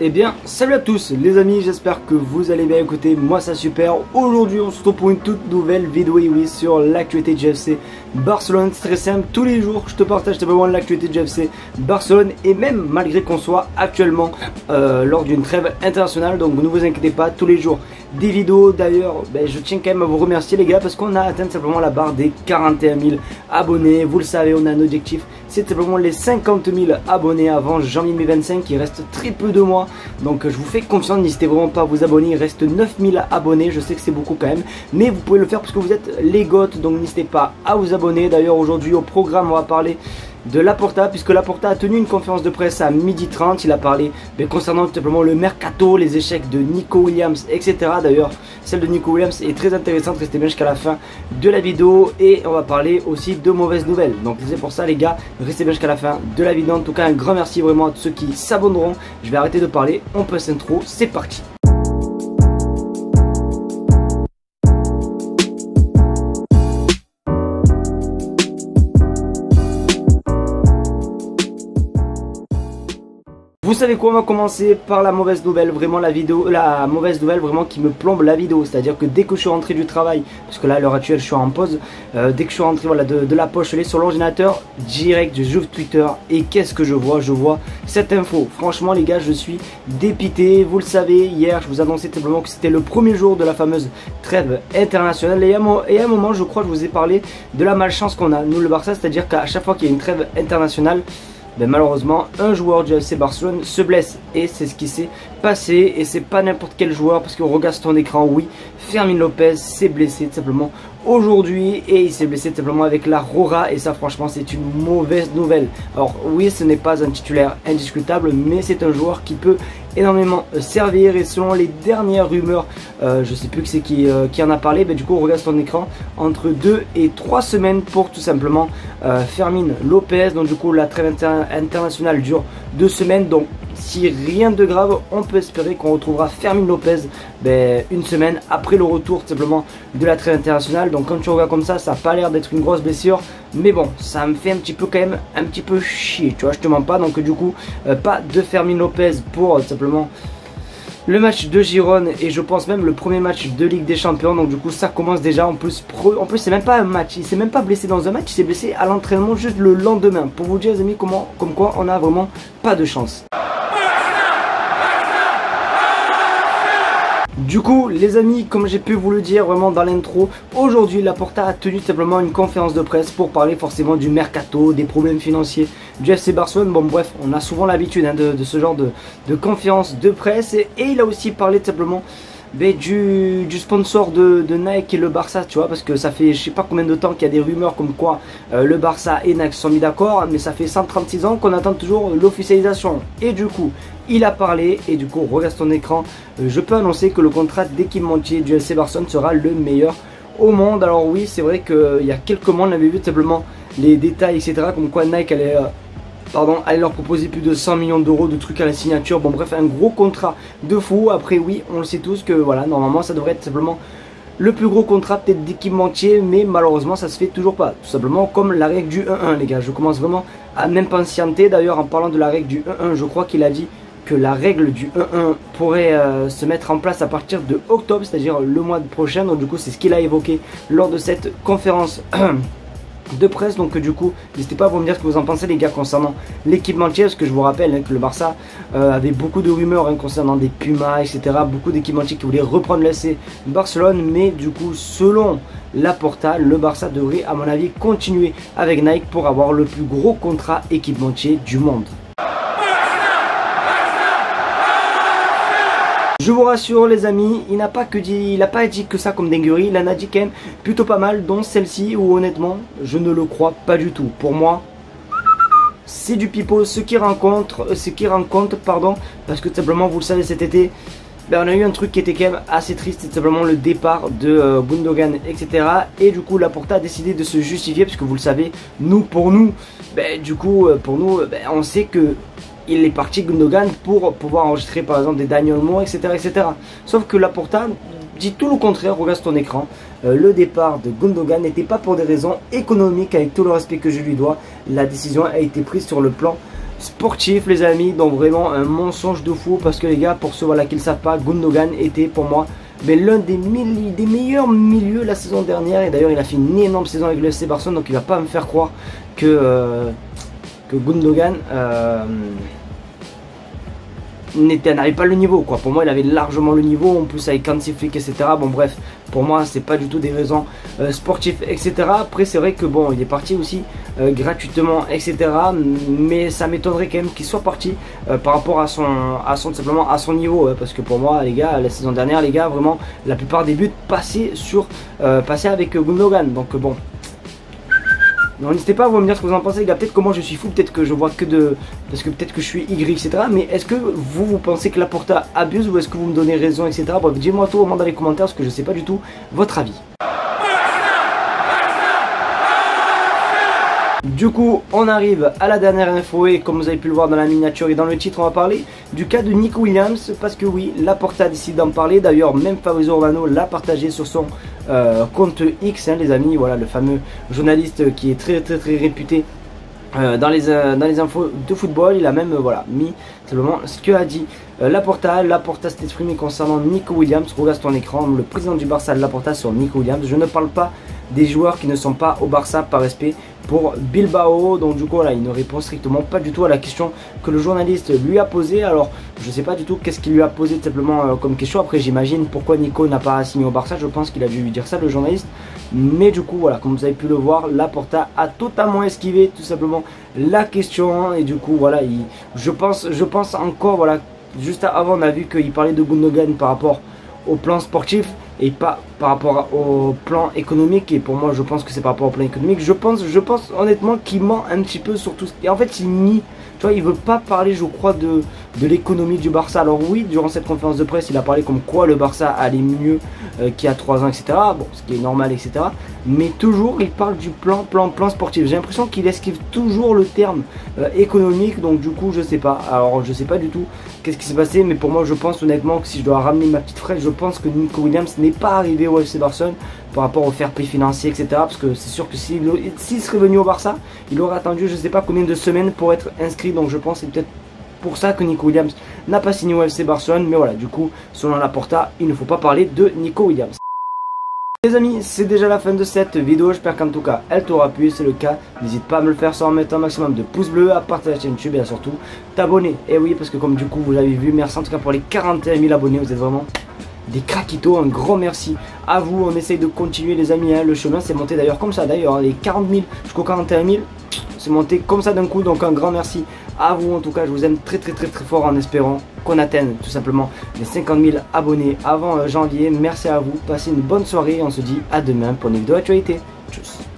Eh bien, salut à tous les amis, j'espère que vous allez bien écouter, moi ça super. Aujourd'hui on se retrouve pour une toute nouvelle vidéo oui, sur l'actualité GFC Barcelone. C'est très simple, tous les jours je te partage simplement l'actualité GFC Barcelone et même malgré qu'on soit actuellement euh, lors d'une trêve internationale, donc ne vous inquiétez pas, tous les jours des vidéos. D'ailleurs, ben, je tiens quand même à vous remercier les gars parce qu'on a atteint simplement la barre des 41 000 abonnés. Vous le savez, on a un objectif, c'est simplement les 50 000 abonnés avant janvier 2025. Il reste très peu de mois, donc je vous fais confiance. N'hésitez vraiment pas à vous abonner. Il reste 9 000 abonnés. Je sais que c'est beaucoup quand même, mais vous pouvez le faire parce que vous êtes les goths, donc n'hésitez pas à vous abonner. D'ailleurs, aujourd'hui au programme, on va parler de Laporta, puisque Laporta a tenu une conférence de presse à 12h30. Il a parlé mais concernant tout simplement le mercato, les échecs de Nico Williams, etc. D'ailleurs, celle de Nico Williams est très intéressante. Restez bien jusqu'à la fin de la vidéo. Et on va parler aussi de mauvaises nouvelles. Donc, c'est pour ça, les gars, restez bien jusqu'à la fin de la vidéo. En tout cas, un grand merci vraiment à tous ceux qui s'abonneront. Je vais arrêter de parler. On peut s'intro. C'est parti. Vous savez quoi, on va commencer par la mauvaise nouvelle, vraiment la vidéo, la mauvaise nouvelle vraiment qui me plombe la vidéo, c'est-à-dire que dès que je suis rentré du travail, parce que là à l'heure actuelle je suis en pause, euh, dès que je suis rentré voilà, de, la poche, je l'ai sur l'ordinateur, direct je j'ouvre Twitter et qu'est-ce que je vois? Je vois cette info, franchement les gars je suis dépité, vous le savez, hier je vous annonçais simplement que c'était le premier jour de la fameuse trêve internationale. Et à, un moment je crois que je vous ai parlé de la malchance qu'on a, nous le Barça, c'est-à-dire qu'à chaque fois qu'il y a une trêve internationale, ben malheureusement un joueur du FC Barcelone se blesse et c'est ce qui s'est et c'est pas n'importe quel joueur parce qu'on regarde ton écran oui Fermin Lopez s'est blessé tout simplement aujourd'hui et il s'est blessé tout simplement avec la Rora et ça franchement c'est une mauvaise nouvelle. Alors oui ce n'est pas un titulaire indiscutable mais c'est un joueur qui peut énormément euh, servir et selon les dernières rumeurs, euh, je sais plus qui c'est euh, qui, en a parlé, mais du coup on regarde son écran entre 2 et 3 semaines pour tout simplement Fermin Lopez, donc du coup la trêve internationale dure 2 semaines, donc si rien de grave, on peut espérer qu'on retrouvera Fermin Lopez ben, une semaine après le retour simplement de la trêve internationale. Donc quand tu regardes comme ça, ça n'a pas l'air d'être une grosse blessure. Mais bon, ça me fait un petit peu quand même un petit peu chier, tu vois, je te mens pas. Donc du coup, euh, pas de Fermin Lopez pour euh, simplement le match de Gironne et je pense même le premier match de Ligue des Champions. Donc du coup ça commence déjà. En plus, en plus c'est même pas un match. Il s'est même pas blessé dans un match. Il s'est blessé à l'entraînement juste le lendemain. Pour vous dire les amis comment, comme quoi on a vraiment pas de chance. Du coup, les amis, comme j'ai pu vous le dire vraiment dans l'intro, aujourd'hui Laporta a tenu simplement une conférence de presse pour parler forcément du mercato, des problèmes financiers du FC Barcelone. Bon, bref, on a souvent l'habitude hein, de, ce genre de, de conférence de presse et, il a aussi parlé simplement du, sponsor de, Nike et le Barça, tu vois, parce que ça fait je sais pas combien de temps qu'il y a des rumeurs comme quoi euh, le Barça et Nike sont mis d'accord, mais ça fait 136 ans qu'on attend toujours l'officialisation. Et du coup, il a parlé, et du coup, regarde ton écran, euh, je peux annoncer que le contrat d'équipementier du FC Barcelone sera le meilleur au monde. Alors oui, c'est vrai qu'il y a quelques mois, on avait vu simplement les détails, etc., comme quoi Nike allait... Euh, pardon, aller leur proposer plus de 100 millions d'euros de trucs à la signature. Bon bref, un gros contrat de fou. Après oui, on le sait tous que voilà, normalement ça devrait être simplement le plus gros contrat peut-être d'équipementier, mais malheureusement ça se fait toujours pas. Tout simplement comme la règle du 1-1 les gars. Je commence vraiment à m'impatienter. D'ailleurs en parlant de la règle du 1-1, je crois qu'il a dit que la règle du 1-1 pourrait euh, se mettre en place à partir de octobre, c'est-à-dire le mois prochain. Donc du coup c'est ce qu'il a évoqué lors de cette conférence de presse. Donc du coup, n'hésitez pas à me dire ce que vous en pensez les gars concernant l'équipementier. Parce que je vous rappelle hein, que le Barça euh, avait beaucoup de rumeurs hein, concernant des Pumas, etc. Beaucoup d'équipementiers qui voulaient reprendre l'essai Barcelone. Mais du coup, selon la Porta, le Barça devrait à mon avis continuer avec Nike pour avoir le plus gros contrat équipementier du monde. Je vous rassure les amis, il n'a pas que dit, il n'a pas dit que ça comme dinguerie, il en a dit quand même plutôt pas mal, dont celle-ci où honnêtement, je ne le crois pas du tout. Pour moi, c'est du pipeau, ce qui rencontre, euh, ce qui rencontre, pardon, parce que tout simplement, vous le savez, cet été, ben, on a eu un truc qui était quand même assez triste, c'est simplement le départ de euh, Gundogan, etc. Et du coup, Laporta a décidé de se justifier, parce que vous le savez, nous, pour nous, ben, du euh, pour nous, ben, on sait que il est parti Gundogan pour pouvoir enregistrer par exemple des Daniel Moore, etc., etc. Sauf que Laporta dit tout le contraire, regarde ton écran. Euh, le départ de Gundogan n'était pas pour des raisons économiques, avec tout le respect que je lui dois. La décision a été prise sur le plan sportif les amis, donc vraiment un mensonge de fou parce que les gars, pour ceux voilà, qui ne savent pas, Gundogan était pour moi mais l'un des, des, meilleurs milieux la saison dernière et d'ailleurs il a fait une énorme saison avec le FC Barcelone donc il va pas me faire croire que, euh, Gundogan euh, n'avait pas le niveau quoi. Pour moi il avait largement le niveau, en plus avec Hansi Flick etc. Bon bref, pour moi c'est pas du tout des raisons euh, sportives etc. Après c'est vrai que bon il est parti aussi euh, gratuitement etc. Mais ça m'étonnerait quand même qu'il soit parti par rapport à son, simplement à son niveau parce que pour moi les gars la saison dernière les gars vraiment la plupart des buts passaient sur passaient avec Gundogan donc bon N'hésitez pas à me dire ce que vous en pensez. Peut-être comment je suis fou, peut-être que je vois que de. Parce que peut-être que je suis Y, etc. Mais est-ce que vous, vous pensez que la Porta abuse ou est-ce que vous me donnez raison, etc. Bref, dis-moi tout au moins dans les commentaires parce que je sais pas du tout votre avis. Du coup, on arrive à la dernière info et comme vous avez pu le voir dans la miniature et dans le titre, on va parler du cas de Nick Williams parce que oui, la Porta décide d'en parler. D'ailleurs, même Fabrizio Romano l'a partagé sur son euh, compte X, hein, les amis. Voilà, le fameux journaliste qui est très très très réputé euh, dans, les, euh, dans les infos de football, il a même voilà, mis simplement ce que a dit Laporta. Laporta s'est exprimé concernant Nico Williams. Regarde ton écran, le président du Barça Laporta sur Nico Williams. Je ne parle pas des joueurs qui ne sont pas au Barça par respect pour Bilbao. Donc du coup, là, il ne répond strictement pas du tout à la question que le journaliste lui a posée. Alors, je ne sais pas du tout qu'est-ce qu'il lui a posé simplement euh, comme question. Après, j'imagine pourquoi Nico n'a pas signé au Barça. Je pense qu'il a dû lui dire ça, le journaliste. Mais du coup, voilà, comme vous avez pu le voir, Laporta a totalement esquivé tout simplement la question. Et du coup, voilà, je, pense, je pense encore, voilà, juste avant, on a vu qu'il parlait de Gundogan par rapport au plan sportif et pas par rapport au plan économique et pour moi je pense que c'est par rapport au plan économique. Je pense je pense honnêtement qu'il ment un petit peu sur tout ce et en fait il nie. Tu vois il veut pas parler je crois de de l'économie du Barça. Alors oui durant cette conférence de presse il a parlé comme quoi le Barça allait mieux euh, qu'il y a 3 ans etc bon ce qui est normal etc mais toujours il parle du plan plan plan sportif. J'ai l'impression qu'il esquive toujours le terme euh, économique. Donc du coup je sais pas. Alors je sais pas du tout qu'est-ce qui s'est passé. Mais pour moi je pense honnêtement que si je dois ramener ma petite fraise je pense que Nico Williams n'est pas arrivé au FC Barcelone par rapport au fair play financier, etc. Parce que c'est sûr que s'il serait venu au Barça, il aurait attendu je sais pas combien de semaines pour être inscrit. Donc je pense que c'est peut-être pour ça que Nico Williams n'a pas signé au FC Barcelone. Mais voilà, du coup, selon la Porta, il ne faut pas parler de Nico Williams. Les amis, c'est déjà la fin de cette vidéo, j'espère qu'en tout cas elle t'aura plu, c'est le cas, n'hésite pas à me le faire sans mettre un maximum de pouces bleus, à partager la chaîne YouTube et surtout t'abonner. Et oui, parce que comme du coup vous l'avez vu, merci en tout cas pour les 41 000 abonnés, vous êtes vraiment des craquitos, un grand merci à vous, on essaye de continuer les amis, hein. le chemin c'est monté d'ailleurs comme ça d'ailleurs, les 40 000 jusqu'aux 41 000, c'est monté comme ça d'un coup, donc un grand merci à vous en tout cas, je vous aime très très très très fort en espérant qu'on atteigne tout simplement les 50 000 abonnés avant euh, janvier, merci à vous, passez une bonne soirée, on se dit à demain pour une vidéo actualité, tchuss